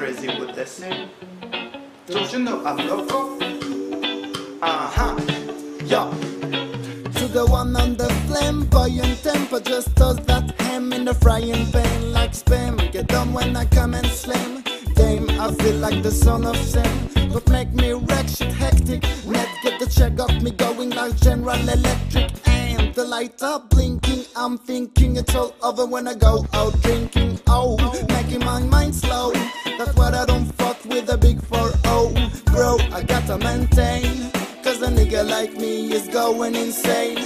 decir. Don't you know I'm loco? Uh-huh. Yo. To the one on the flamboyant temper Just toss that ham in the frying pan like spam Get done when I come and slam Dame, I feel like the son of Sam But make me wreck shit hectic Net get the check got me going like General Electric And the light up blinking I'm thinking it's all over when I go out drinking Oh, making my mind slow That's what I don't fuck with a big 4-0 Bro, I gotta maintain Cause a nigga like me is going insane.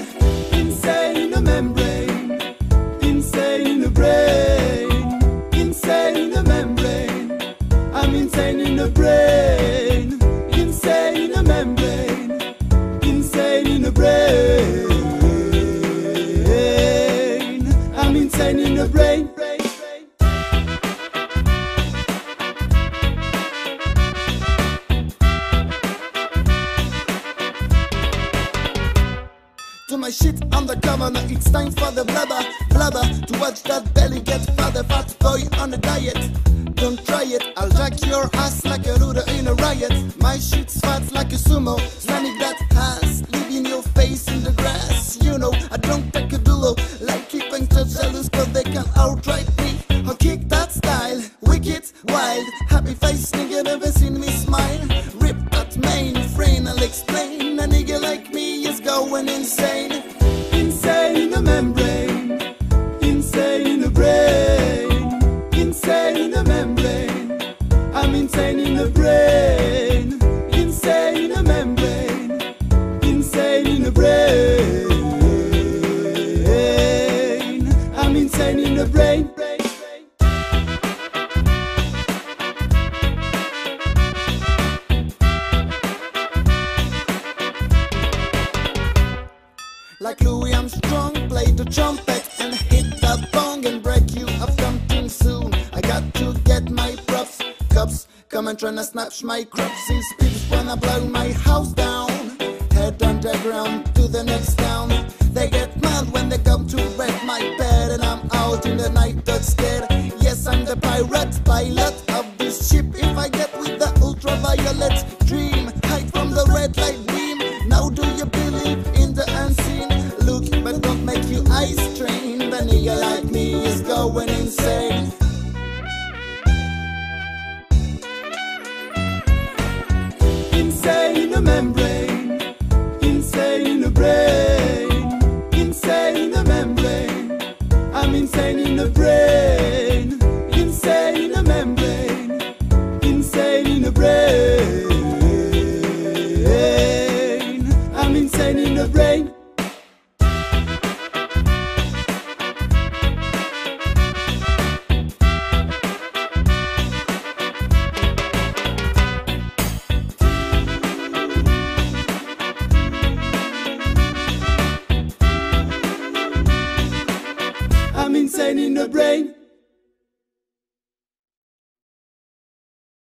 Insane in the membrane. Insane in the brain. Insane in the membrane. I'm insane in the brain. Insane in the membrane. Insane in the brain. I'm insane in the brain. My shit on undercover. Now it's time for the blubber, blubber to watch that belly get fatter. Fat boy on a diet. Don't try it, I'll jack your ass like a ruler in a riot. My shit's fat like a sumo, slamming that ass, leaving your face in the grass. You know, I don't take a duo, like keeping to jealous, cause they can outright me. I'll kick that style, wicked, wild, happy face, nigga never seen me insane in the brain. Insane in the membrane. Insane in the brain. I'm insane in the brain. Like Louis Armstrong, play the trumpet and hit the bong and break you up something soon. I got to get my cops come and tryna snatch my crops. These speeds wanna blow my house down. Head underground to the next town. They get mad when they come to wreck my bed, and I'm out in the night that's scared. Yes, I'm the pirate in the bread. in the brain.